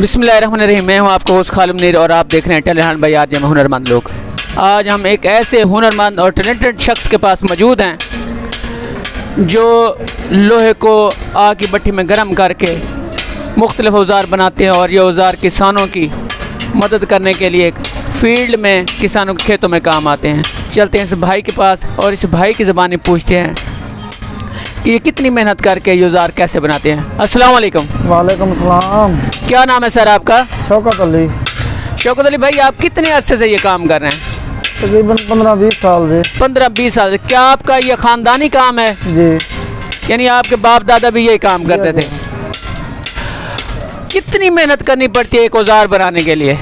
بسم اللہ الرحمن الرحیم، میں ہوں آپ کو ہوسٹ خالم نیر اور آپ دیکھ رہے ہیں ٹیلیہان بھائی آج میں ہنرمند لوگ۔ آج ہم ایک ایسے ہنرمند اور ٹیلنٹڈ شخص کے پاس موجود ہیں جو لوہے کو آگ کی بٹھی میں گرم کر کے مختلف اوزار بناتے ہیں اور یہ اوزار کسانوں کی مدد کرنے کے لیے فیلڈ میں کسانوں کے کھیتوں میں کام آتے ہیں۔ چلتے ہیں اس بھائی کے پاس اور اس بھائی کی زبانی پوچھتے ہیں یہ کتنی محنت کر کے یہ اوزار کیسے بناتے ہیں؟ السلام علیکم۔ وعلیکم السلام۔ کیا نام ہے سر آپ کا؟ شوکت علی۔ شوکت علی بھائی آپ کتنے عرصے سے یہ کام کر رہے ہیں؟ تقریباً پندرہ بیس سال سے۔ پندرہ بیس سال سے۔ کیا آپ کا یہ خاندانی کام ہے؟ جی۔ یعنی آپ کے باپ دادا بھی یہی کام کرتے تھے کتنی محنت کرنی پڑتی ہے ایک اوزار بنانے کے لیے؟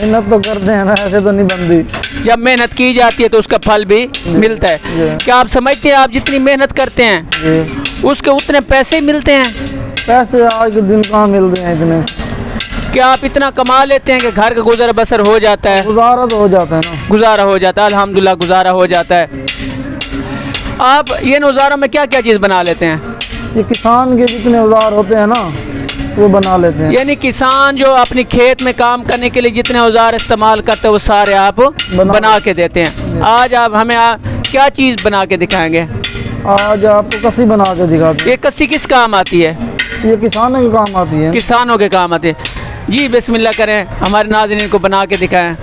محنت تو کرتے ہیں نا ایسے تو نہیں بنتی۔ جب محنت کی جاتی ہے تو اس کا پھل بھی ملتا ہے۔ جی۔ کیا آپ سمجھتے ہیں آپ جتنی محنت کرتے ہیں جی۔ اس کے اتنے پیسے ملتے ہیں؟ پیسے آج کے دن کہاں ملتے ہیں اتنے؟ کیا آپ اتنا کما لیتے ہیں کہ گھر کا گزر بسر ہو جاتا ہے؟ گزارا تو ہو جاتا ہے نا۔ گزارا ہو جاتا ہے الحمدللہ گزارا ہو جاتا ہے۔ آپ یہ نوزاروں میں کیا کیا چیز بنا لیتے ہیں؟ یہ کسان کے جتنے اوزار ہوتے ہیں نا وہ بنا لیتے ہیں۔ یعنی کسان جو اپنی کھیت میں کام کرنے کے لیے جتنے اوزار استعمال کرتے ہیں وہ سارے آپ بنا- کے دیتے ہیں۔ آج آپ ہمیں کیا چیز بنا کے دکھائیں گے؟ آج آپ کو کسی بنا کے دکھاتے یہ کسی کس کام آتی ہے؟ یہ کسانوں کے کام آتی ہے کسانوں کے کام آتے ہیں۔ جی بسم اللہ کریں ہمارے ناظرین کو بنا کے دکھائیں۔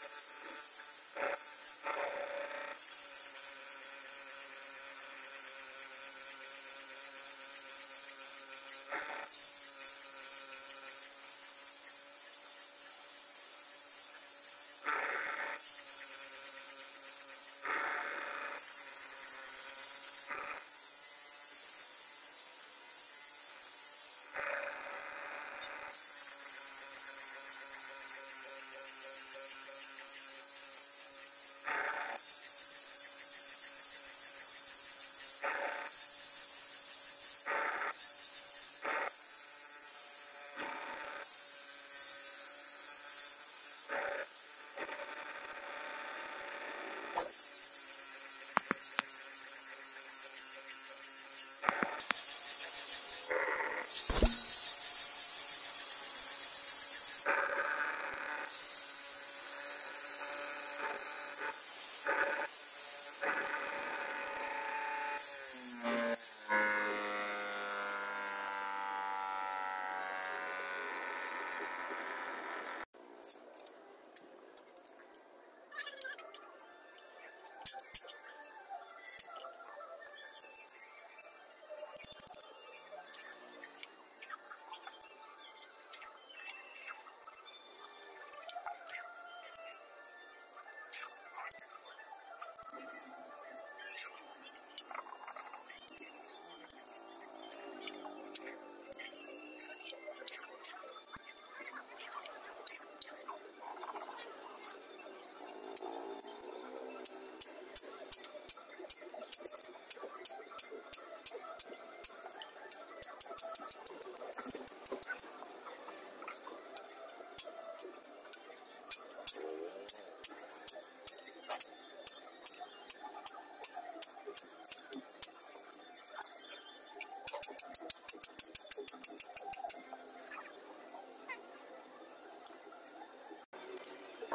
Thank you. Sports.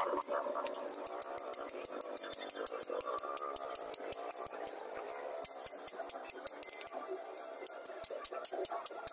Thank you.